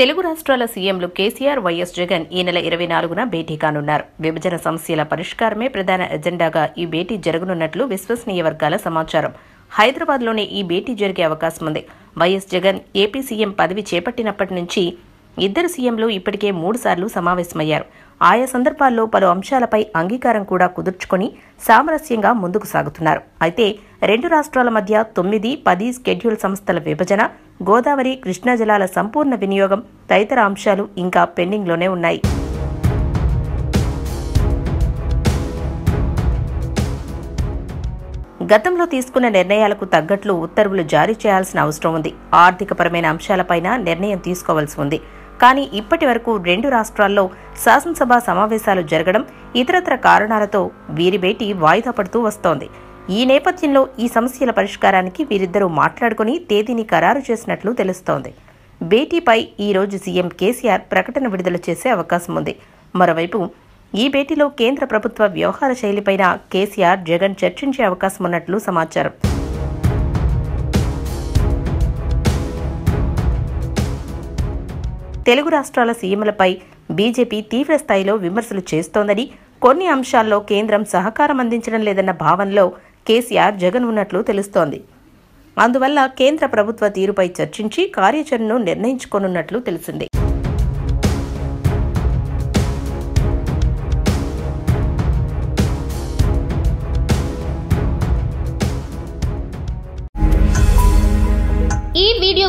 తెలుగు రాష్ట్రాల సీఎంలు కేసీఆర్ వైఎస్ జగన్ ఈ నెల ఇరవై నాలుగున భేటీ కానున్నారు. విభజన సమస్యల పరిష్కారమే ప్రధాన ఎజెండాగా ఈ భేటీ జరగనున్నట్లు విశ్వసనీయ వర్గాల సమాచారం. హైదరాబాద్లోనే ఈ భేటీ జరిగే అవకాశం ఉంది వైఎస్ జగన్ ఏపీ సీఎం పదవి చేపట్టినప్పటి నుంచి ఇద్దరు సీఎంలు ఇప్పటికే మూడుసార్లు సమావేశమయ్యారు. ఆయా సందర్భాల్లో పలు అంశాలపై అంగీకారం కూడా కుదుర్చుకొని సామరస్యంగా ముందుకు సాగుతున్నారు. అయితే రెండు రాష్ట్రాల మధ్య తొమ్మిది పది స్కెడ్యూల్ సంస్థల విభజన గోదావరి కృష్ణా జలాల సంపూర్ణ వినియోగం తదితర అంశాలు ఇంకా పెండింగ్లోనే ఉన్నాయి. గతంలో తీసుకున్న నిర్ణయాలకు తగ్గట్లు ఉత్తర్వులు జారీ చేయాల్సిన అవసరం ఉంది. ఆర్థికపరమైన అంశాలపైన నిర్ణయం తీసుకోవాల్సి ఉంది. కానీ ఇప్పటి వరకు రెండు రాష్ట్రాల్లో శాసనసభ సమావేశాలు జరగడం ఇతరత్ర కారణాలతో వీరి భేటీ వాయిదా పడుతూ వస్తోంది. ఈ నేపథ్యంలో ఈ సమస్యల పరిష్కారానికి వీరిద్దరూ మాట్లాడుకుని తేదీని ఖరారు చేసినట్లు తెలుస్తోంది. భేటీపై ఈరోజు సీఎం కేసీఆర్ ప్రకటన విడుదల చేసే అవకాశం ఉంది. మరోవైపు ఈ భేటీలో కేంద్ర ప్రభుత్వ వ్యవహార శైలిపైన కేసీఆర్ జగన్ చర్చించే అవకాశం ఉన్నట్లు సమాచారం. తెలుగు రాష్ట్రాల సీఎంలపై బీజేపీ తీవ్రస్థాయిలో విమర్శలు చేస్తోందని కొన్ని అంశాల్లో కేంద్రం సహకారం అందించడం లేదన్న భావనలో కేసీఆర్ జగన్ ఉన్నట్లు తెలుస్తోంది. అందువల్ల కేంద్ర ప్రభుత్వ తీరుపై చర్చించి కార్యాచరణను నిర్ణయించుకోనున్నట్లు తెలిసింది.